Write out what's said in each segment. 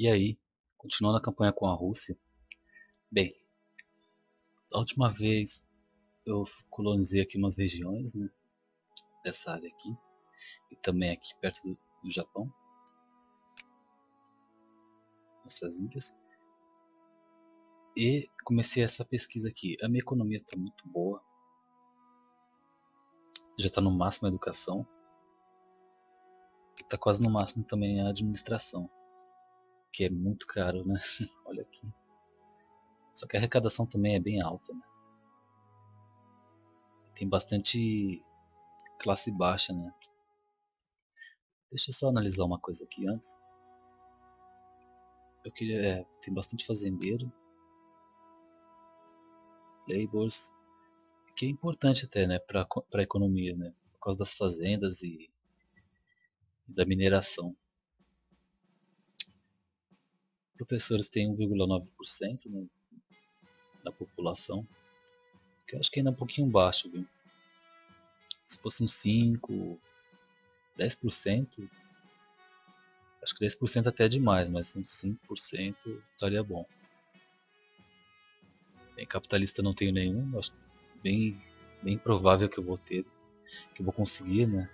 E aí, continuando a campanha com a Rússia, bem, a última vez eu colonizei aqui umas regiões, né, dessa área aqui, e também aqui perto do, do Japão, essas ilhas, e comecei essa pesquisa aqui. A minha economia está muito boa, já está no máximo a educação, está quase no máximo também a administração, que é muito caro, né? Olha aqui. Só que a arrecadação também é bem alta, né? Tem bastante classe baixa, né? Deixa eu só analisar uma coisa aqui antes. Eu queria. É, tem bastante fazendeiro. Laborers. Que é importante até, né? Pra, pra economia, né? Por causa das fazendas e, e da mineração. Professores têm 1,9% né, da população. Que eu acho que ainda é um pouquinho baixo, viu? Se fosse uns 5, 10%, acho que 10% até é demais, mas uns 5% estaria bom. Bem, capitalista não tenho nenhum, acho bem, bem provável que eu vou ter, que eu vou conseguir, né?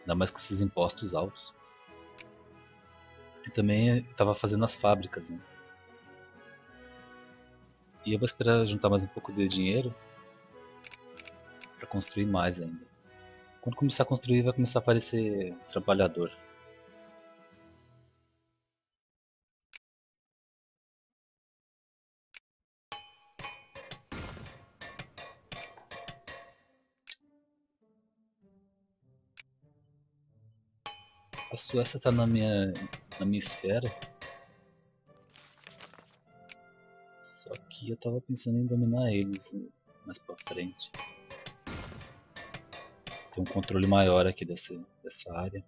Ainda mais com esses impostos altos. E também estava fazendo as fábricas, né? E eu vou esperar juntar mais um pouco de dinheiro para construir mais ainda. Quando começar a construir, vai começar a aparecer trabalhador. A Suécia está na minha, na minha esfera. Só que eu tava pensando em dominar eles mais pra frente ter um controle maior aqui dessa, dessa área.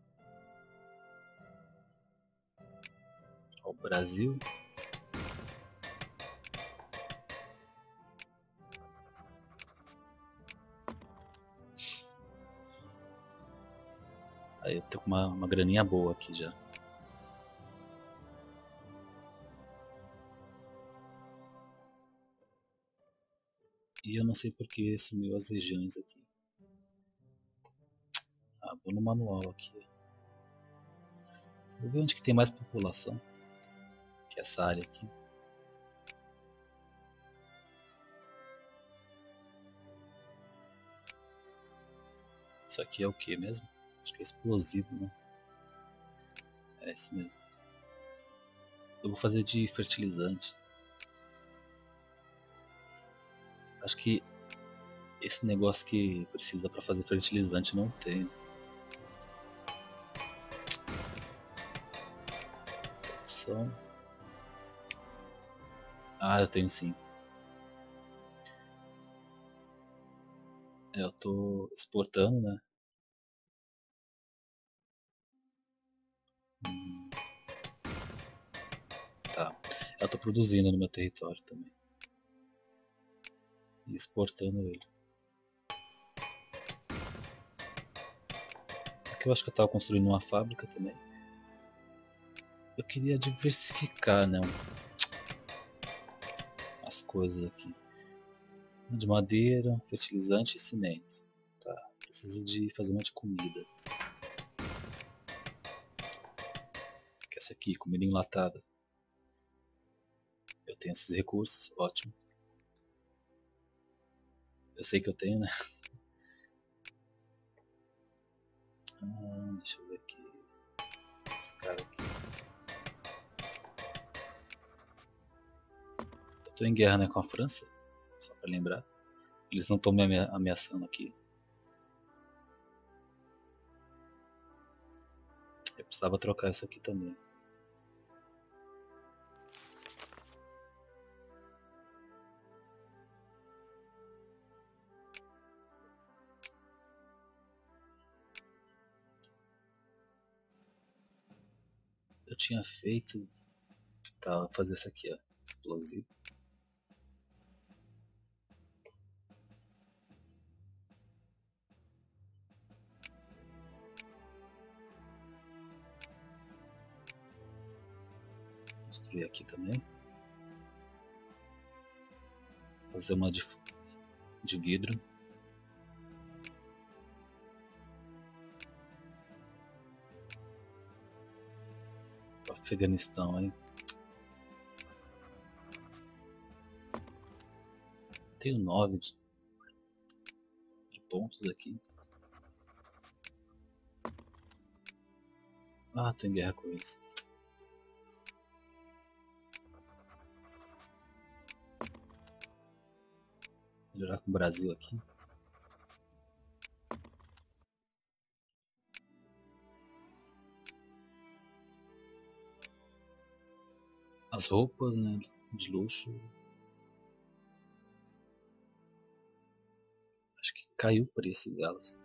O Brasil. Aí eu tô com uma, uma graninha boa aqui já. E eu não sei porque sumiu as regiões aqui. Ah, vou no manual aqui. Vou ver onde que tem mais população. Que é essa área aqui. Isso aqui é o que mesmo? Acho que é explosivo, né? É isso mesmo. Eu vou fazer de fertilizante. Acho que esse negócio que precisa para fazer fertilizante não tem. Produção. Ah, eu tenho sim. É, eu tô exportando, né? Tá. Eu tô produzindo no meu território também. E exportando ele. Aqui eu acho que eu tava construindo uma fábrica também eu queria diversificar, né? As coisas aqui. De madeira, fertilizante e cimento. Tá, preciso de fazer uma de comida. Que essa aqui, comida enlatada. Eu tenho esses recursos, ótimo. Eu sei que eu tenho, né? Ah, deixa eu ver aqui. Esses caras aqui. Estou em guerra né, com a França, só para lembrar. Eles não estão me ameaçando aqui. Eu precisava trocar isso aqui também. Tinha feito. Tá, vou fazer isso aqui, ó. Explosivo. Construir aqui também. Fazer uma de, de vidro. Afeganistão, hein? Tenho nove de, pontos aqui. Ah, tô em guerra com eles. Melhorar com o Brasil aqui. As roupas, né, de luxo. Acho que caiu o preço delas.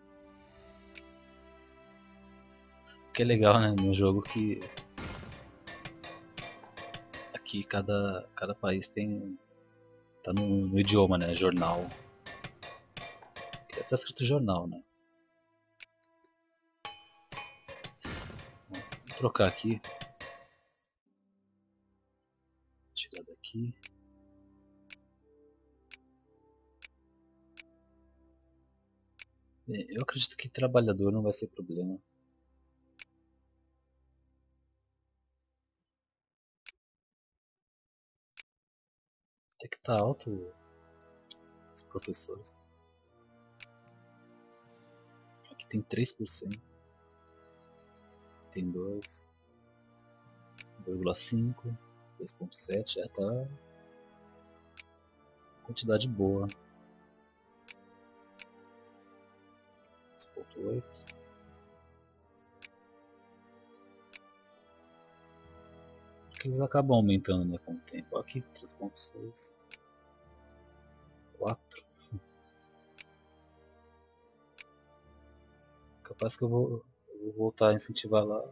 O que é legal, né, no jogo que aqui cada cada país tem tá no, no idioma, né, jornal. Aqui tá escrito jornal, né. Vou trocar aqui aqui. É, eu acredito que trabalhador não vai ser problema. Até que tá alto os professores. Aqui tem 3%. Aqui tem 2,5%. 2.7 já tá quantidade boa. 2.8 Acho eles acabam aumentando né, com o tempo. Aqui 3.6 4 Capaz que eu vou, eu vou voltar a incentivar lá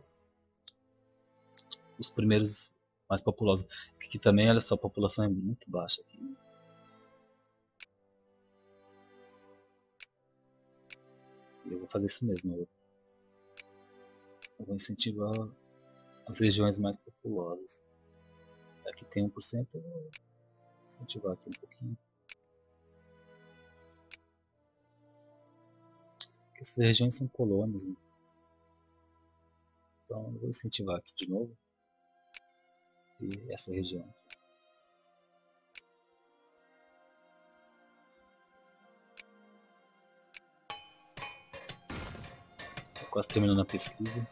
os primeiros mais populosa. Aqui também, olha só, a população é muito baixa aqui. Eu vou fazer isso mesmo. Eu vou incentivar as regiões mais populosas. Aqui tem 1%, eu vou incentivar aqui um pouquinho. Porque essas regiões são colônias, né? Então eu vou incentivar aqui de novo e essa região. Tô quase terminando a pesquisa.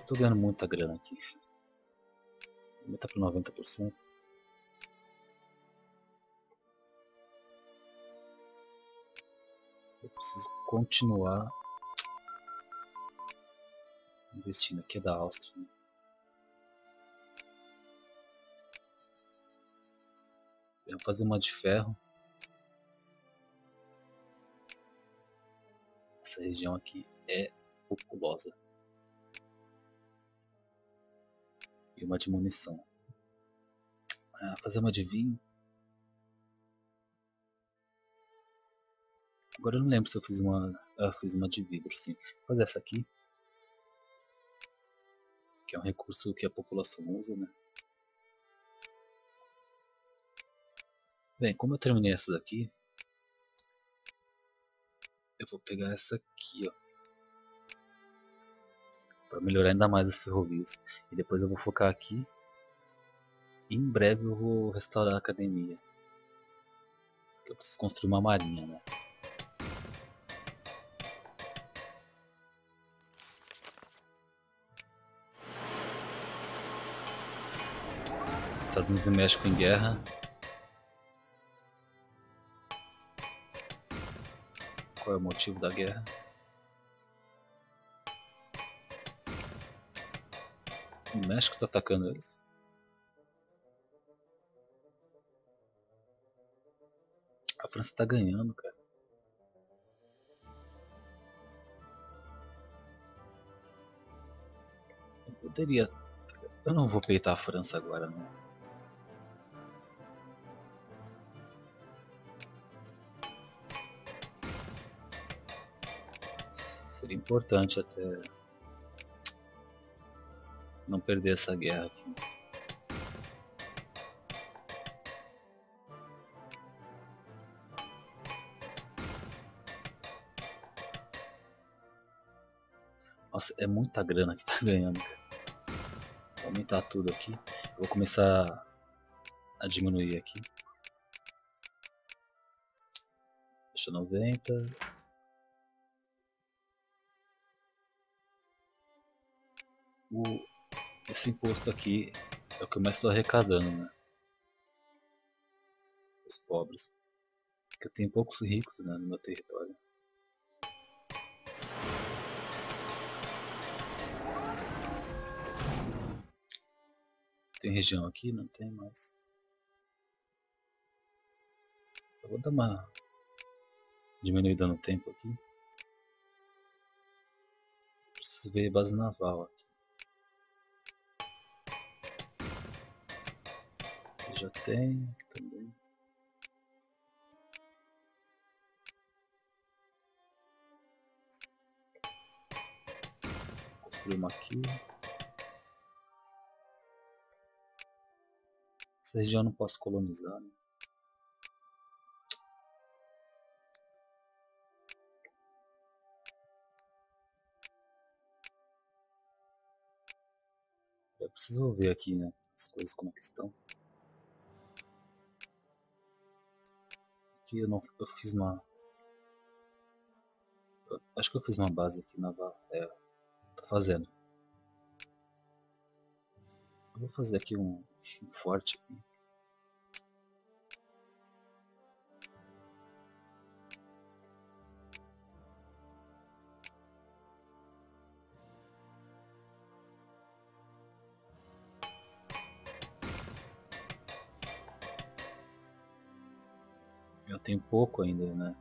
Estou ganhando muita grana aqui. Aumenta para 90%. Eu preciso continuar investindo aqui é da Áustria. Né? Fazer uma de ferro. Essa região aqui é populosa. E uma de munição. Ah, fazer uma de vinho. Agora eu não lembro se eu fiz uma, eu fiz uma de vidro, sim. Vou fazer essa aqui que é um recurso que a população usa, né? Bem, como eu terminei essa daqui, eu vou pegar essa aqui, ó, para melhorar ainda mais as ferrovias. E depois eu vou focar aqui. E em breve eu vou restaurar a academia. Eu preciso construir uma marinha, né? Estados Unidos e México em guerra. Qual é o motivo da guerra? O México está atacando eles. A França está ganhando, cara. Eu poderia. Eu não vou peitar a França agora, não. Seria importante até Não perder essa guerra aqui. Nossa, é muita grana que tá ganhando. Vou aumentar tudo aqui. Eu vou começar a diminuir aqui. Deixa 90. O, esse imposto aqui é o que eu mais estou arrecadando, né? Os pobres. Porque eu tenho poucos ricos né, no meu território. Tem região aqui? Não tem mais. Eu vou dar uma diminuída no tempo aqui. Preciso ver base naval aqui. Já tem, também. Construir uma aqui. Essa região eu não posso colonizar, né? Eu preciso ver aqui, né? As coisas como é que estão. Aqui eu não eu fiz uma. Eu, acho que eu fiz uma base aqui na É, tô fazendo. Eu vou fazer aqui um, um forte aqui. Tenho pouco ainda, né?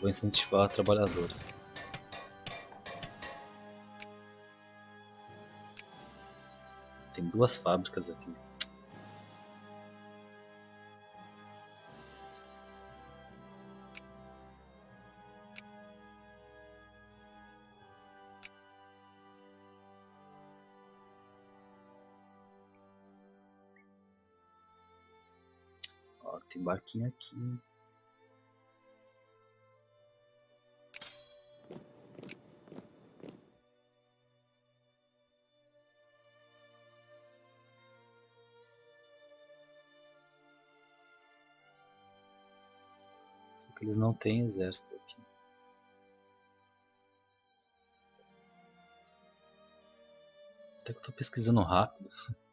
vou incentivar trabalhadores. Tem duas fábricas aqui. Tem barquinho aqui. Eles não têm exército aqui. Até que eu tô pesquisando rápido.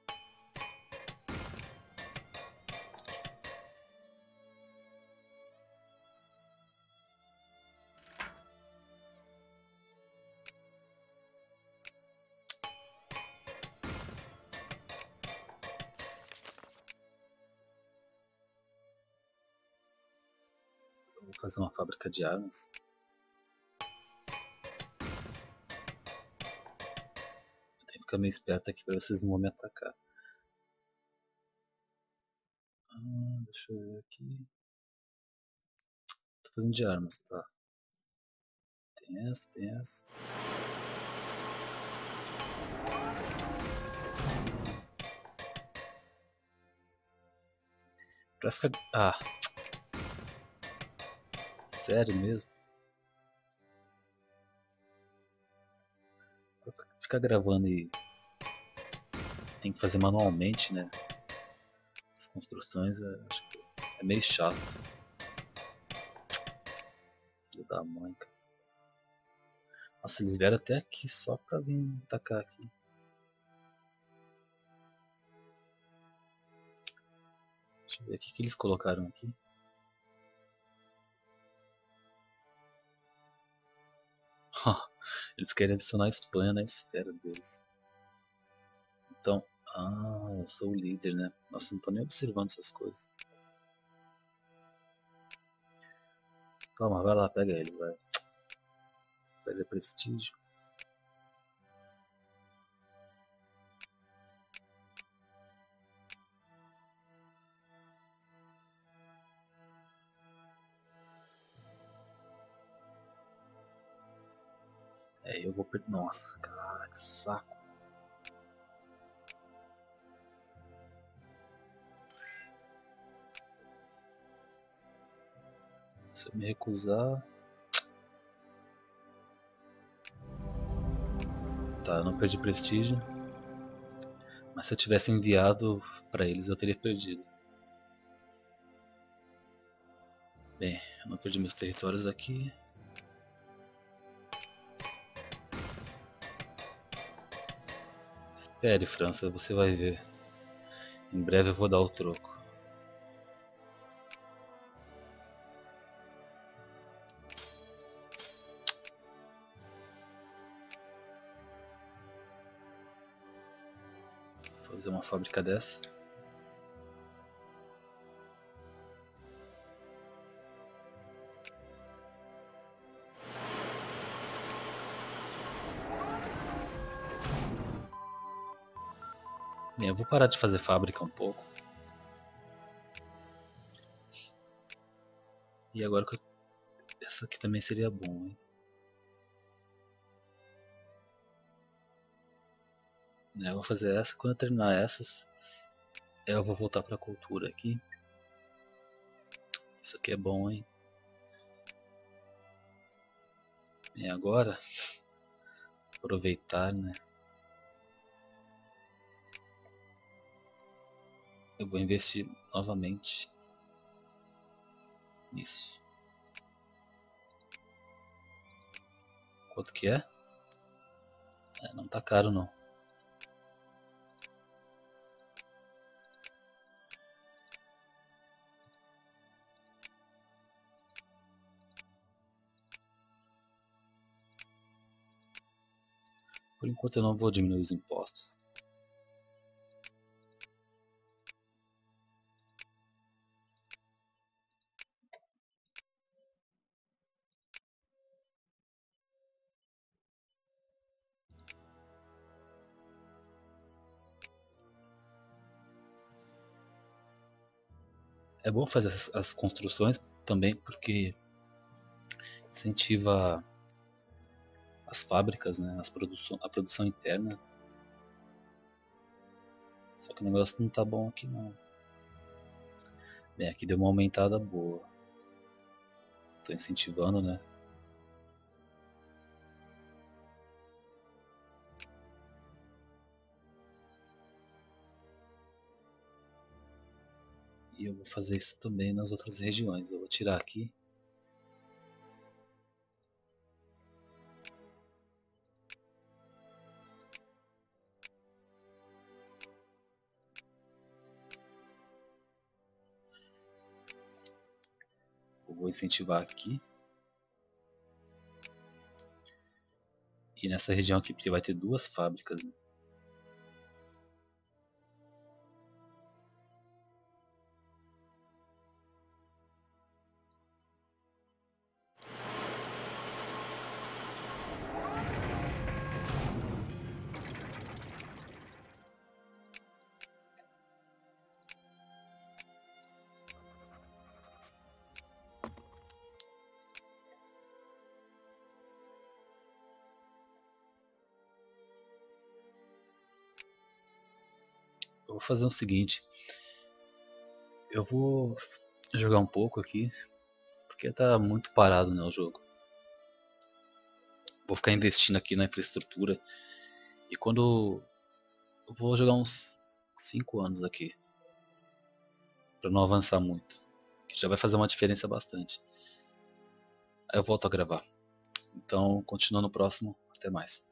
fazer uma fábrica de armas. Eu tenho que ficar meio esperto aqui para vocês não me atacar. Ah, deixa eu ver aqui. Tô fazendo de armas, tá? Tem essa, tem essa. Pra ficar... Ah, Sério mesmo? Ficar gravando e tem que fazer manualmente, né? As construções é, é meio chato. Filho da mãe, cara. Nossa, eles vieram até aqui só pra vir tacar aqui. Deixa eu ver o que eles colocaram aqui. Eles querem adicionar a Espanha na esfera deles. Então, ah, eu sou o líder, né? Nossa, não tô nem observando essas coisas. Toma, vai lá, pega eles, vai. Perde prestígio. É, eu vou perder. Nossa, cara, que saco. Se eu me recusar. Tá, eu não perdi prestígio. Mas se eu tivesse enviado para eles eu teria perdido. Bem, eu não perdi meus territórios aqui. Espere, França, você vai ver. Em breve eu vou dar o troco. fazer uma fábrica dessa. Vou parar de fazer fábrica um pouco. E agora que eu... essa aqui também seria bom, hein? Eu vou fazer essa. Quando eu terminar essas, eu vou voltar para a cultura aqui. Isso aqui é bom, hein? E agora, aproveitar, né? Eu vou investir novamente nisso. Quanto que é? é não tá caro não. Por enquanto eu não vou diminuir os impostos. É bom fazer as, as construções também porque incentiva as fábricas, né, as produção, a produção interna. Só que o negócio não tá bom aqui não. Bem, aqui deu uma aumentada boa. Tô incentivando, né? Eu vou fazer isso também nas outras regiões. Eu vou tirar aqui vou incentivar aqui. E nessa região aqui, porque vai ter duas fábricas. Né? Vou fazer o seguinte. Eu vou jogar um pouco aqui, porque tá muito parado né, o jogo. Vou ficar investindo aqui na infraestrutura. E quando eu vou jogar uns 5 anos aqui. Pra não avançar muito. Que já vai fazer uma diferença bastante. Aí eu volto a gravar. Então, continua no próximo. Até mais.